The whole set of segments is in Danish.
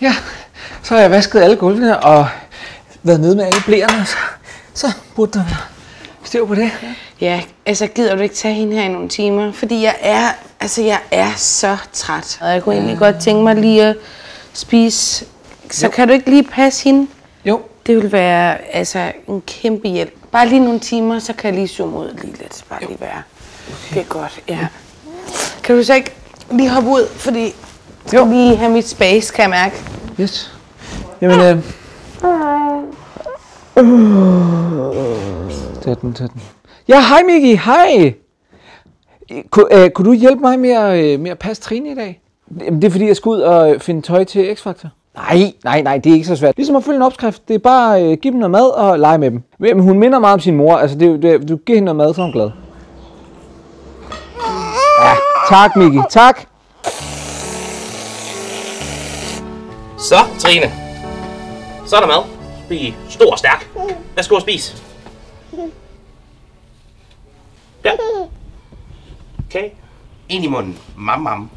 Ja, så har jeg vasket alle gulvene og været nede med alle blæerne. Så, så burde der være styr på det. Ja, altså gider du ikke tage hende her i nogle timer? Fordi jeg er, altså jeg er så træt. Og jeg kunne egentlig godt tænke mig lige at spise. Så Jo. kan du ikke lige passe hende? Jo, Det vil være altså en kæmpe hjælp. Bare lige nogle timer, så kan jeg lige zoome ud lige lidt. Bare lige være. Det er godt, ja. Kan du så ikke lige hoppe ud, fordi jeg skal Jo. lige have mit space, kan jeg mærke. Yes. Jamen, øh... Tag den, tag den. Ja, hej Miki, hej! Ku, øh, kunne du hjælpe mig med at, øh, med at passe Trine i dag? Jamen, det er fordi, jeg skal ud og øh, finde tøj til X-Factor. Nej, nej, nej, det er ikke så svært. Ligesom at følge en opskrift. Det er bare øh, give dem noget mad og lege med dem. Men hun minder meget om sin mor. Altså, det, det, du giver hende noget mad, så er hun glad. Ja, tak Miki, tak. Så, Trine. Så er der mad. Bliv stor og stærk. Værsgo og spis. Ja. Okay. Ind i munden. Mam, mam.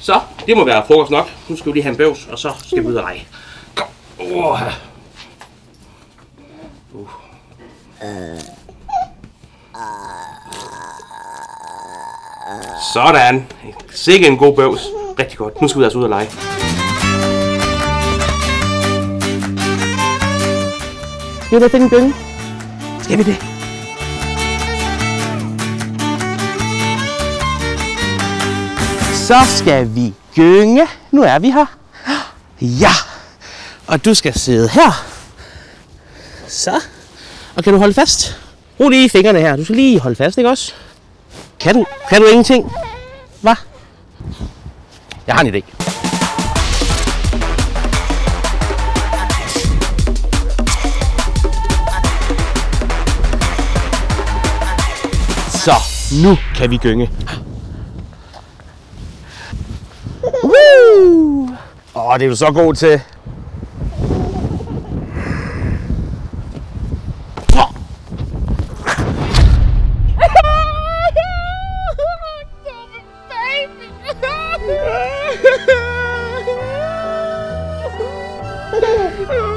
Så, det må være frokost nok. Nu skal vi lige have en bøvs, og så skal vi ud og lege. Kom. Uh. Uh. Sådan. Sikke en god bøvs. Rigtig godt. Nu skal vi altså ud og lege. Skal vi da finde en gynge? Skal vi det? Så skal vi gynge. Nu er vi her. Ja. Og du skal sidde her. Så. Og kan du holde fast? Brug lige fingrene her. Du skal lige holde fast, ikke også? Kan du, kan du ingenting? Hvad? Jeg har en idé. Så, nu kan vi gynge. Woo! Åh, det er du så god til. Oh